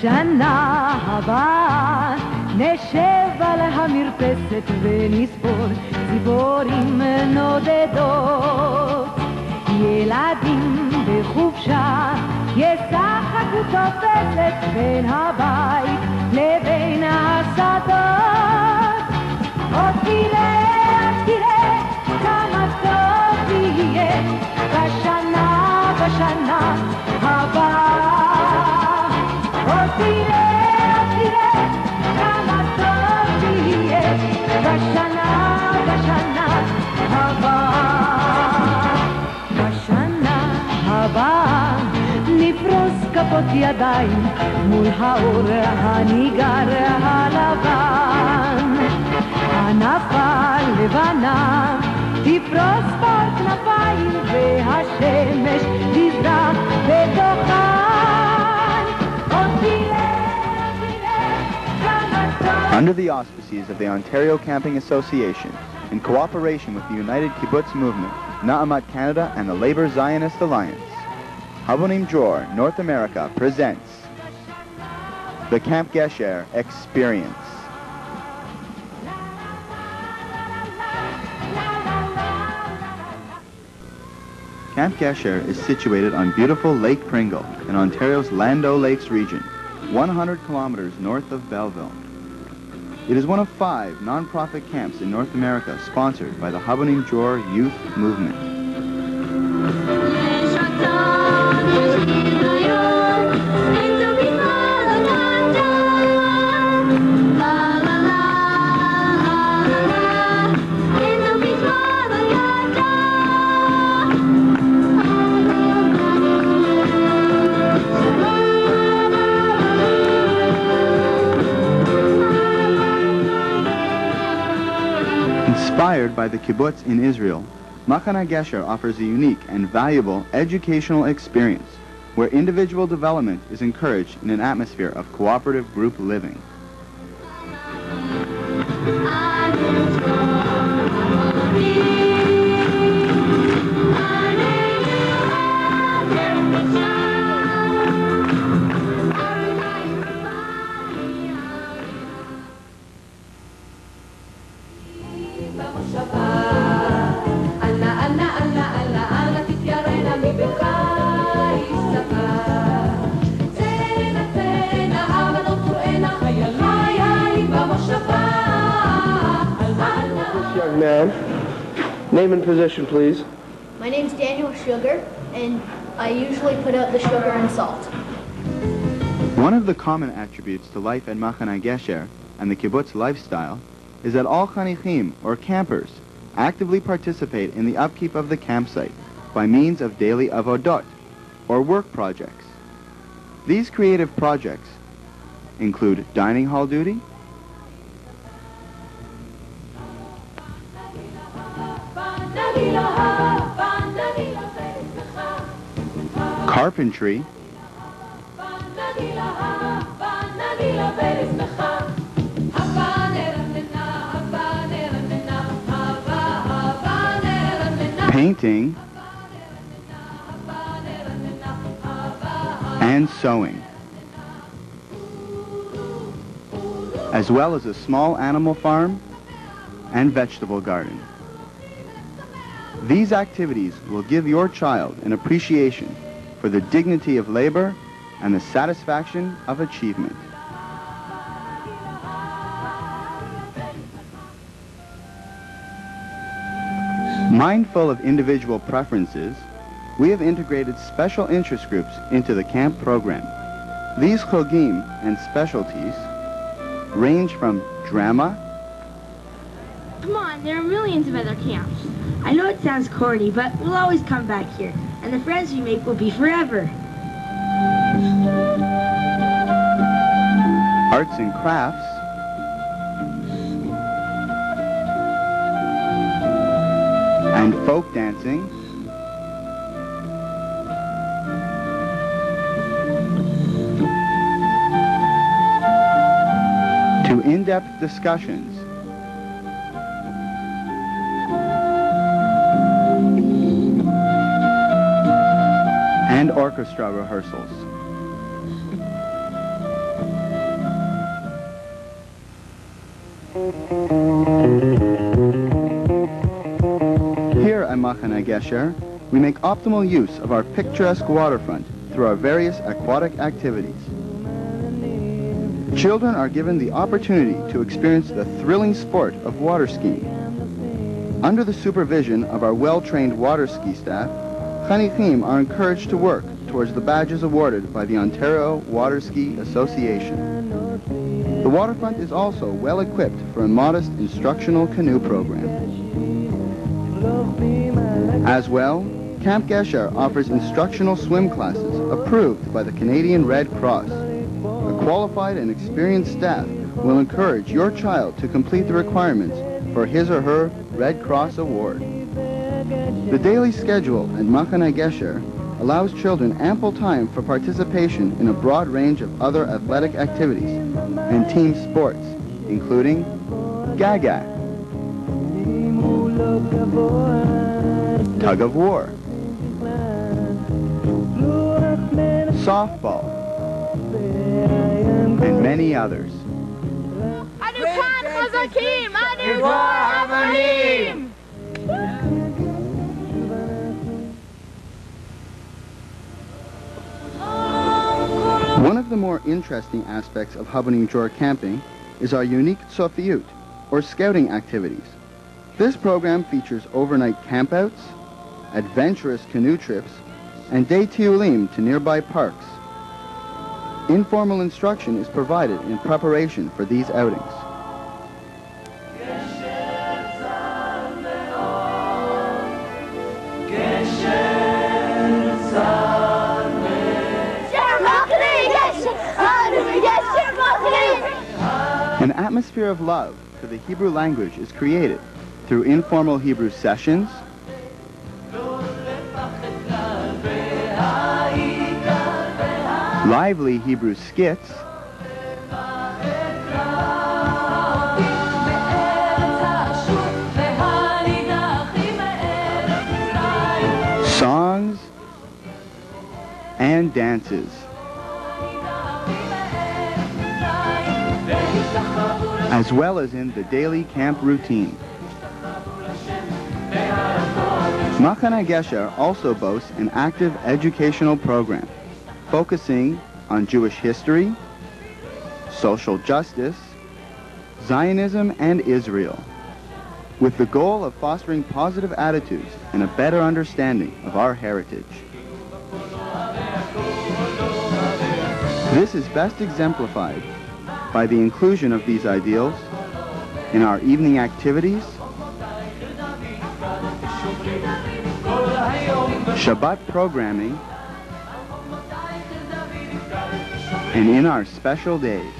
בשנה הבאה נשב על המרפסת ונספור ציפורים נודדות. ילדים בחופשה ישחקו תופסת בין הבית לבין השדות. נפרוס כפות ידיים מול האור הניגר הלבן. הנפה לבנה תפרוס בר כנפיים והשמש תזרח בתוכן. עוד תראה, תראה כמה טוב Under the auspices of the Ontario Camping Association, in cooperation with the United Kibbutz Movement, Na'amat Canada, and the Labor Zionist Alliance, Habonim Dror, North America, presents the Camp Gesher Experience. Camp Gesher is situated on beautiful Lake Pringle in Ontario's Land O' Lakes region, 100 kilometers north of Belleville. It is one of five non-profit camps in North America sponsored by the Habonim Dror Youth Movement. Inspired by the kibbutz in Israel, Machaneh Gesher offers a unique and valuable educational experience where individual development is encouraged in an atmosphere of cooperative group living. And position, please. My name's Daniel Sugar, and I usually put out the sugar and salt. One of the common attributes to life at Machaneh Gesher and the kibbutz lifestyle is that all chanichim, or campers, actively participate in the upkeep of the campsite by means of daily avodot, or work projects. These creative projects include dining hall duty, carpentry, painting, and sewing, as well as a small animal farm and vegetable garden. These activities will give your child an appreciation for the dignity of labor and the satisfaction of achievement. Mindful of individual preferences, we have integrated special interest groups into the camp program. These chugim and specialties range from drama, Come on, there are millions of other camps. I know it sounds corny, but we'll always come back here, and the friends we make will be forever. arts and crafts, and folk dancing, to in-depth discussions orchestra rehearsals. Here at Machaneh Gesher, we make optimal use of our picturesque waterfront through our various aquatic activities. Children are given the opportunity to experience the thrilling sport of water skiing. Under the supervision of our well-trained water ski staff, Chanichim are encouraged to work towards the badges awarded by the Ontario Water Ski Association. The waterfront is also well equipped for a modest instructional canoe program. As well, Camp Gesher offers instructional swim classes approved by the Canadian Red Cross. A qualified and experienced staff will encourage your child to complete the requirements for his or her Red Cross Award. The daily schedule at Machaneh Gesher allows children ample time for participation in a broad range of other athletic activities and team sports, including Gaga, Tug of War, Softball, and many others. One of the more interesting aspects of Habonim Dror camping is our unique Sofiyut, or scouting activities. This program features overnight campouts, adventurous canoe trips, and day tiulim to nearby parks. Informal instruction is provided in preparation for these outings. Atmosphere of love for the Hebrew language is created through informal Hebrew sessions, lively Hebrew skits, songs, and dances. As well as in the daily camp routine. Machaneh Gesher also boasts an active educational program focusing on Jewish history, social justice, Zionism, and Israel, with the goal of fostering positive attitudes and a better understanding of our heritage. This is best exemplified by the inclusion of these ideals in our evening activities, Shabbat programming, and in our special days.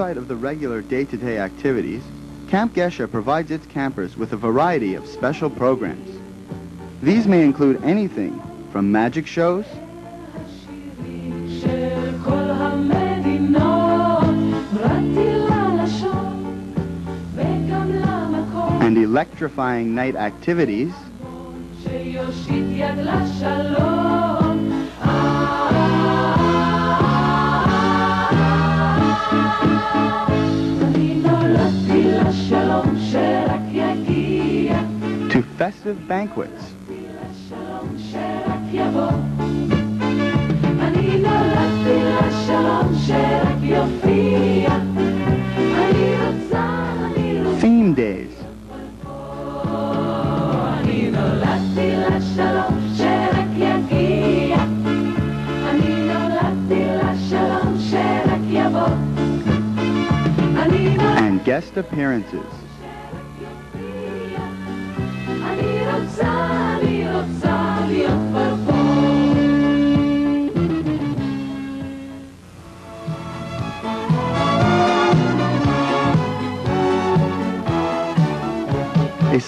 Outside of the regular day-to-day activities, Camp Gesher provides its campers with a variety of special programs. These may include anything from magic shows, and electrifying night activities, festive banquets, theme days, and guest appearances.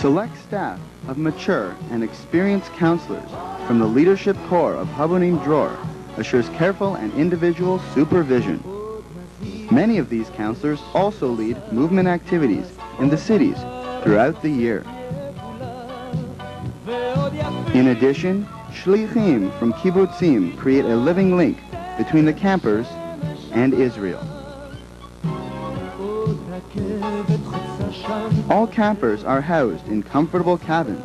Select staff of mature and experienced counselors from the leadership corps of Habonim Dror assures careful and individual supervision. Many of these counselors also lead movement activities in the cities throughout the year. In addition, shlichim from kibbutzim create a living link between the campers and Israel. All campers are housed in comfortable cabins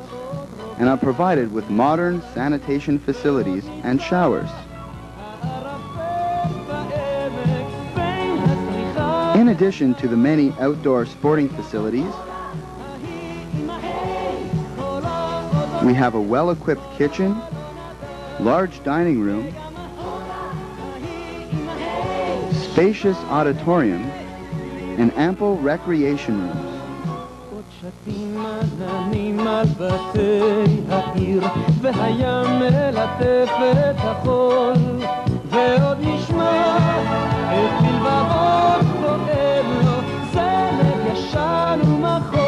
and are provided with modern sanitation facilities and showers. In addition to the many outdoor sporting facilities, we have a well-equipped kitchen, large dining room, spacious auditorium, and ample recreation rooms. עוד שטים עננים על בתי העיר, והים מלטף את החול, ועוד נשמע את בלבבות פועם לו, זלג ישן ומחול.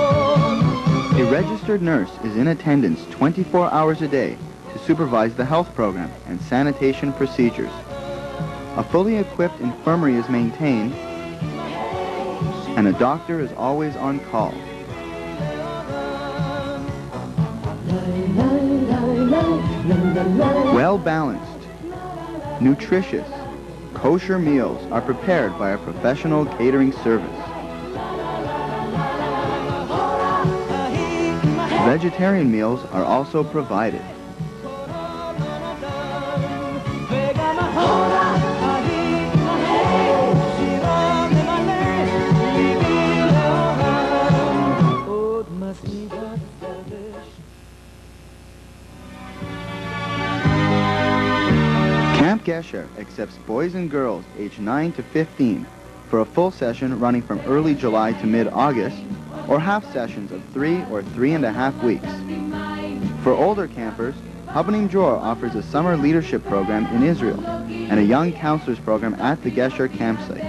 A registered nurse is in attendance 24 hours a day to supervise the health program and sanitation procedures. A fully equipped infirmary is maintained and a doctor is always on call. Well-balanced, nutritious, kosher meals are prepared by a professional catering service. Vegetarian meals are also provided. Gesher accepts boys and girls aged 9 to 15 for a full session running from early July to mid-August or half sessions of three or three and a half weeks. For older campers, Habonim Dror offers a summer leadership program in Israel and a young counselors program at the Gesher campsite.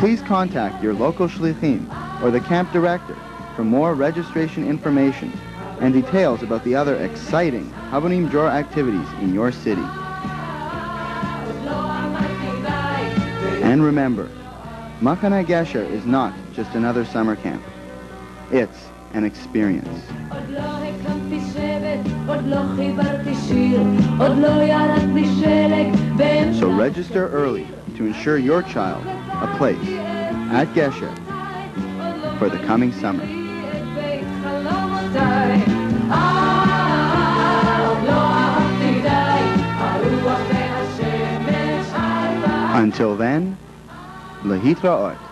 Please contact your local shlichim or the camp director for more registration information and details about the other exciting Habonim Dror activities in your city. And remember, Machaneh Gesher is not just another summer camp. It's an experience. So register early to ensure your child a place at Gesher for the coming summer. Until then, Lehitraot.